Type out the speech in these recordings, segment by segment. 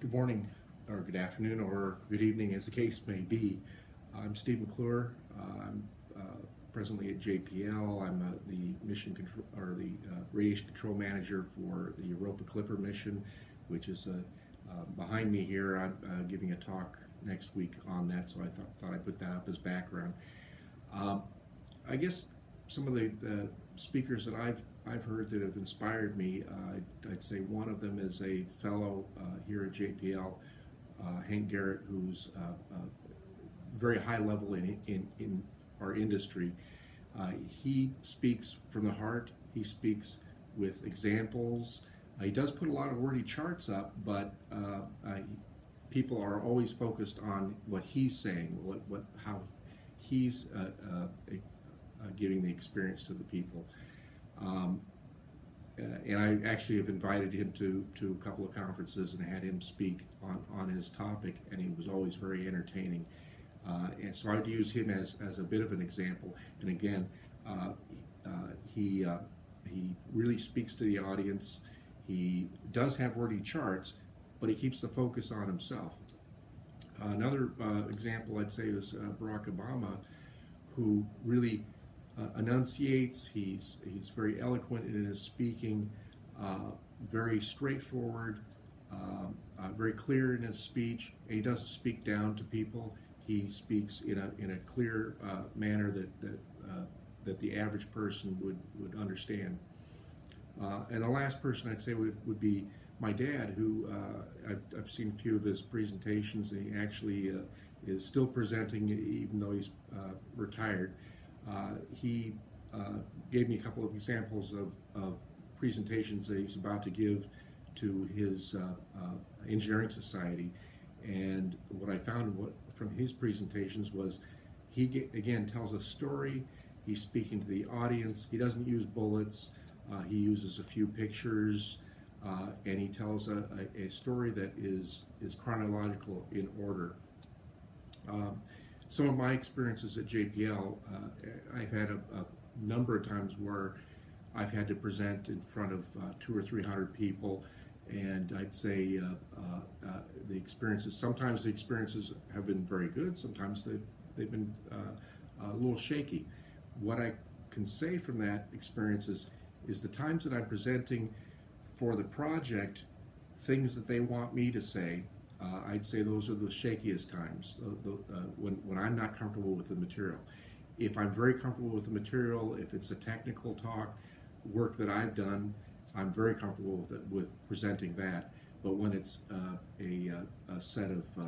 Good morning, or good afternoon, or good evening, as the case may be. I'm Steve McClure. Uh, I'm uh, presently at JPL. I'm uh, the mission control or the uh, radiation control manager for the Europa Clipper mission, which is uh, uh, behind me here. I'm giving a talk next week on that, so I thought, thought I'd put that up as background. Um, I guess some of the speakers that I've I've heard that have inspired me. Uh, I'd say one of them is a fellow uh, here at JPL, uh, Hank Garrett, who's uh, uh, very high level in in, in our industry. Uh, he speaks from the heart. He speaks with examples. he does put a lot of wordy charts up, but people are always focused on what he's saying, what what how he's uh, giving the experience to the people. Um, uh, and I actually have invited him to, to a couple of conferences and had him speak on, on his topic, and he was always very entertaining. Uh, and so I'd use him as, as a bit of an example. And again, uh, uh he, uh, he really speaks to the audience. He does have wordy charts, but he keeps the focus on himself. another example I'd say is Barack Obama, who really uh, enunciates. He's he's very eloquent in his speaking, uh, very straightforward, um, uh, very clear in his speech. And he doesn't speak down to people. He speaks in a in a clear uh, manner that that uh, that the average person would would understand. Uh, and the last person I'd say would, would be my dad, who I've, I've, seen a few of his presentations, and he actually is still presenting even though he's retired. Uh, he uh, gave me a couple of examples of, of, presentations that he's about to give to his uh, engineering society. And what I found what, from his presentations was he, again, tells a story. He's speaking to the audience. He doesn't use bullets. Uh, he uses a few pictures, uh, and he tells a, a, a, story that is is chronological in order. Um, some of my experiences at JPL, uh, I've had a, a, number of times where I've had to present in front of uh, two or three hundred people, and I'd say uh, uh, uh the experiences. Sometimes the experiences have been very good. Sometimes they they've been uh, a little shaky. What I can say from that experience is, is the times that I'm presenting for the project, things that they want me to say uh, I'd say those are the shakiest times uh, the, uh, when, when I'm not comfortable with the material. If I'm very comfortable with the material, if it's a technical talk, work that I've done, I'm very comfortable with, it, with presenting that. But when it's uh, a, uh, a, set of uh,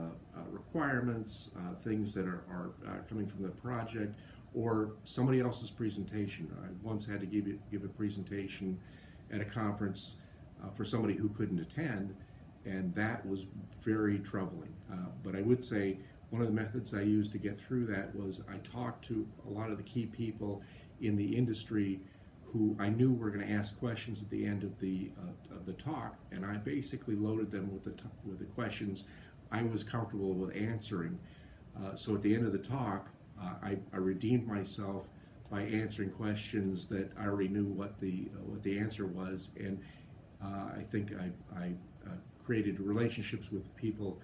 requirements, things that are, are coming from the project, or somebody else's presentation. I once had to give, it, give a presentation at a conference for somebody who couldn't attend, and that was very troubling. Uh, but I would say one of the methods I used to get through that was I talked to a lot of the key people in the industry who I knew were going to ask questions at the end of the uh, of the talk, and I basically loaded them with the with the questions I was comfortable with answering. Uh, so at the end of the talk, uh, I, I, redeemed myself by answering questions that I already knew what the uh, what the answer was, and uh, I think I, I created relationships with people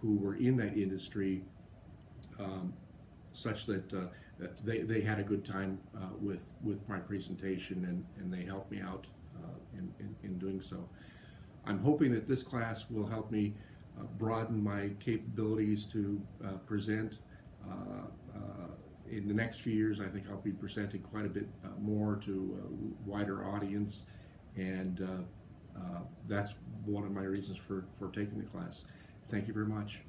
who were in that industry um, such that, uh, they, they had a good time uh, with, with my presentation and, and they helped me out uh, in, in, in, doing so. I'm hoping that this class will help me uh, broaden my capabilities to uh, present. Uh, in the next few years, I think I'll be presenting quite a bit more to a wider audience and Uh, that's one of my reasons for, for taking the class. Thank you very much.